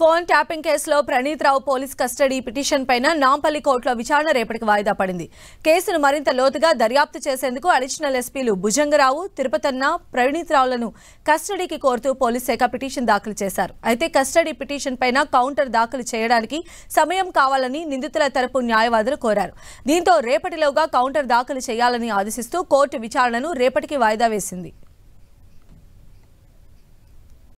Phone tapping కేసులో Praneeth Rao police custody petition పైన నాంపల్లి కోర్టులో విచారణ రేపటికి వాయిదా పడింది. కేసును మరింత లోతుగా దర్యాప్తు చేసేందుకు అడిషనల్ ఎస్పీలు భుజంగరావు తిరుపతన్న ప్రణీత్ రావులను కస్టడీకి కోరుతూ పోలీస్ శాఖ పిటిషన్ దాఖలు చేశారు. అయితే కస్టడీ పిటిషన్ పైన కౌంటర్ దాఖలు చేయడానికి సమయం కావాలని నిందితుల తరపు న్యాయవాదులు కోరారు. దీంతో రేపటిలోగా కౌంటర్ దాఖలు చేయాలని ఆదేశిస్తూ కోర్టు విచారణను రేపటికి వాయిదా వేసింది.